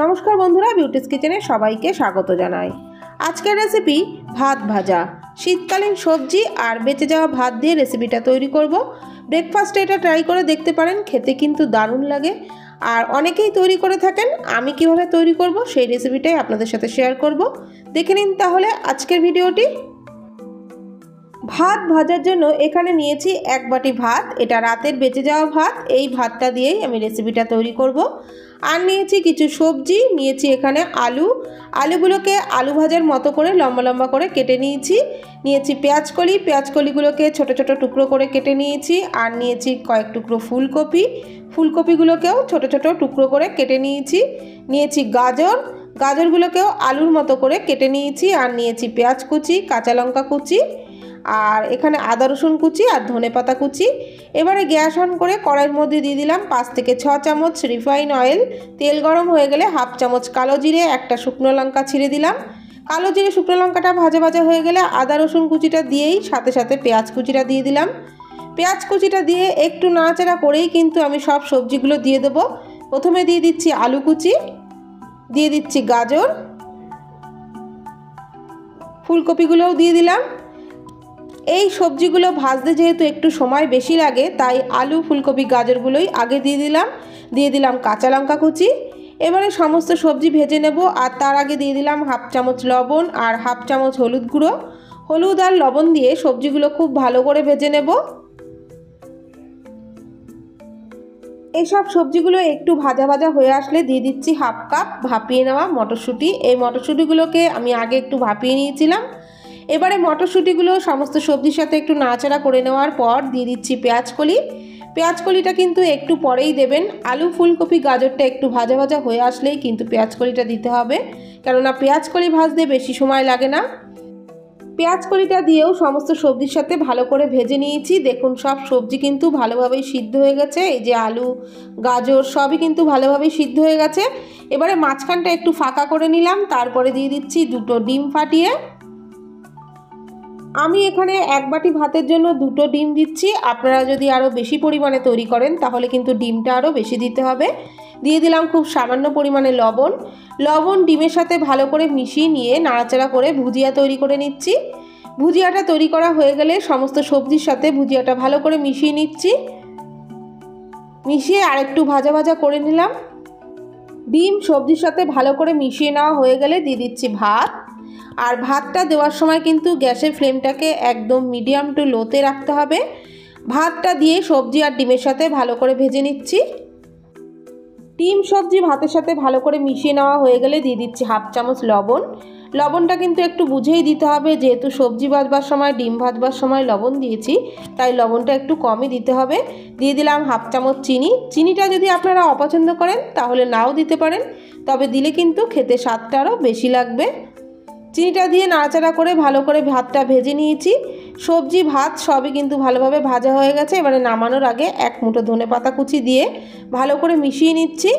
নমস্কার বন্ধুরা বিউটিস কিচেনে সবাইকে স্বাগত জানাই। আজকের রেসিপি ভাত ভাজা। শীতকালীন সবজি আর বেঁচে যাওয়া ভাত দিয়ে রেসিপিটা তৈরি করব। ব্রেকফাস্টে এটা ট্রাই করে দেখতে পারেন, খেতে কিন্তু দারুণ লাগে। আর অনেকেই তৈরি করে থাকেন, আমি কীভাবে তৈরি করব সেই রেসিপিটাই আপনাদের সাথে শেয়ার করব। দেখে নিন তাহলে আজকের ভিডিওটি ভাত ভাজার জন্য এখানে নিয়েছি এক বাটি ভাত। এটা রাতের বেঁচে যাওয়া ভাত। এই ভাতটা দিয়েই আমি রেসিপিটা তৈরি করব। আর নিয়েছি কিছু সবজি। নিয়েছি এখানে আলু। আলুগুলোকে আলু ভাজার মতো করে লম্বা লম্বা করে কেটে নিয়েছি। নিয়েছি পেঁয়াজ কলি পেঁয়াজ কলিগুলোকে ছোট ছোট টুকরো করে কেটে নিয়েছি। আর নিয়েছি কয়েক টুকরো ফুলকপি। ফুলকপিগুলোকেও ছোট ছোট টুকরো করে কেটে নিয়েছি। নিয়েছি গাজর। গাজরগুলোকেও আলুর মতো করে কেটে নিয়েছি। আর নিয়েছি পেঁয়াজ কুচি, কাঁচা লঙ্কা কুচি। আর এখানে আদা, রসুন কুচি আর ধনে পাতা কুচি। এবারে গ্যাস অন করে কড়াইয়ের মধ্যে দিয়ে দিলাম পাঁচ থেকে ছ চামচ রিফাইন অয়েল। তেল গরম হয়ে গেলে হাফ চামচ কালো জিরে, একটা শুকনো লঙ্কা ছিঁড়ে দিলাম। কালো জিরে, শুকনো লঙ্কাটা ভাজা ভাজা হয়ে গেলে আদা, রসুন কুচিটা দিয়েই সাথে সাথে পেঁয়াজ কুচিটা দিয়ে দিলাম। পেঁয়াজ কুচিটা দিয়ে একটু নাড়াচাড়া করেই কিন্তু আমি সব সবজিগুলো দিয়ে দেবো। প্রথমে দিয়ে দিচ্ছি আলু কুচি, দিয়ে দিচ্ছি গাজর। ফুলকপিগুলোও দিয়ে দিলাম। এই সবজিগুলো ভাজতে যেহেতু একটু সময় বেশি লাগে, তাই আলু, ফুলকপি, গাজরগুলোই আগে দিয়ে দিলাম। দিয়ে দিলাম কাঁচা লঙ্কা কুচি। এবারে সমস্ত সবজি ভেজে নেব, আর তার আগে দিয়ে দিলাম হাফ চামচ লবণ আর হাফ চামচ হলুদ গুঁড়ো। হলুদ আর লবণ দিয়ে সবজিগুলো খুব ভালো করে ভেজে নেব। এইসব সবজিগুলো একটু ভাজা ভাজা হয়ে আসলে দিয়ে দিচ্ছি হাফ কাপ ভাপিয়ে নেওয়া মটরশুঁটি। এই মটরশুঁটিগুলোকে আমি আগে একটু ভাপিয়ে নিয়েছিলাম। এবারে মটরশুঁটিগুলো সমস্ত সবজির সাথে একটু নাড়াচাড়া করে নেওয়ার পর দিয়ে দিচ্ছি পেঁয়াজ কলি। পেঁয়াজ কলিটা কিন্তু একটু পরেই দেবেন। আলু, ফুলকপি, গাজরটা একটু ভাজা ভাজা হয়ে আসলেই কিন্তু পেঁয়াজ কলিটা দিতে হবে। কেননা পেঁয়াজ কলি ভাজতে বেশি সময় লাগে না। পেঁয়াজ কলিটা দিয়েও সমস্ত সবজির সাথে ভালো করে ভেজে নিয়েছি। দেখুন, সব সবজি কিন্তু ভালোভাবেই সিদ্ধ হয়ে গেছে। এই যে আলু, গাজর, সবই কিন্তু ভালোভাবেই সিদ্ধ হয়ে গেছে। এবারে মাঝখানটা একটু ফাঁকা করে নিলাম। তারপরে দিয়ে দিচ্ছি দুটো ডিম ফাটিয়ে। আমি এখানে এক বাটি ভাতের জন্য দুটো ডিম দিচ্ছি। আপনারা যদি আরও বেশি পরিমাণে তৈরি করেন, তাহলে কিন্তু ডিমটা আরও বেশি দিতে হবে। দিয়ে দিলাম খুব সামান্য পরিমাণে লবণ। লবণ ডিমের সাথে ভালো করে মিশিয়ে নিয়ে নাড়াচাড়া করে ভুজিয়া তৈরি করে নিচ্ছি। ভুজিয়াটা তৈরি করা হয়ে গেলে সমস্ত সবজির সাথে ভুজিয়াটা ভালো করে মিশিয়ে নিচ্ছি। মিশিয়ে আরেকটু ভাজা ভাজা করে নিলাম। ডিম সবজির সাথে ভালো করে মিশিয়ে নেওয়া হয়ে গেলে দিয়ে দিচ্ছি ভাত। আর ভাতটা দেওয়ার সময় কিন্তু গ্যাসের ফ্লেমটাকে একদম মিডিয়াম টু লোতে রাখতে হবে। ভাতটা দিয়ে সবজি আর ডিমের সাথে ভালো করে ভেজে নিচ্ছি। ডিম, সবজি, ভাতের সাথে ভালো করে মিশিয়ে নেওয়া হয়ে গেলে দিয়ে দিচ্ছি হাফ চামচ লবণ। লবণটা কিন্তু একটু বুঝেই দিতে হবে, যেহেতু সবজি ভাজবার সময়, ডিম ভাজবার সময় লবণ দিয়েছি, তাই লবণটা একটু কমই দিতে হবে। দিয়ে দিলাম হাফ চামচ চিনি। চিনিটা যদি আপনারা অপছন্দ করেন, তাহলে নাও দিতে পারেন, তবে দিলে কিন্তু খেতে স্বাদটা আরও বেশি লাগবে। চিনিটা দিয়ে নাড়াচাড়া করে ভালো করে ভাতটা ভেজে নিয়েছি। সবজি, ভাত সবই কিন্তু ভালোভাবে ভাজা হয়ে গেছে। এবারে নামানোর আগে এক মুঠো ধনে পাতা কুচি দিয়ে ভালো করে মিশিয়ে নিচ্ছি।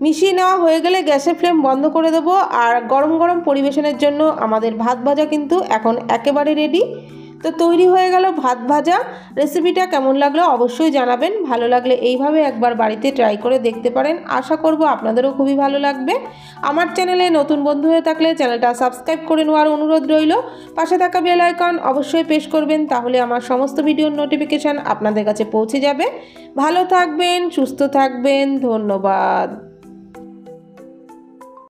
মিশিয়ে নেওয়া হয়ে গেলে গ্যাসের ফ্লেম বন্ধ করে দেবো। আর গরম গরম পরিবেশনের জন্য আমাদের ভাত ভাজা কিন্তু এখন একেবারে রেডি তো তৈরি হয়ে গেল ভাত ভাজা। রেসিপিটা কেমন লাগল অবশ্যই জানাবেন। ভালো লাগলে এইভাবে একবার বাড়িতে ট্রাই করে দেখতে পারেন। আশা করব আপনাদেরও খুবই ভালো লাগবে। আমার চ্যানেলে নতুন বন্ধু হয়ে থাকলে চ্যানেলটা সাবস্ক্রাইব করে নেওয়ার অনুরোধ রইল। পাশে থাকা বেল আইকন অবশ্যই পেশ করবেন, তাহলে আমার সমস্ত ভিডিওর নোটিফিকেশান আপনাদের কাছে পৌঁছে যাবে। ভালো থাকবেন, সুস্থ থাকবেন, ধন্যবাদ।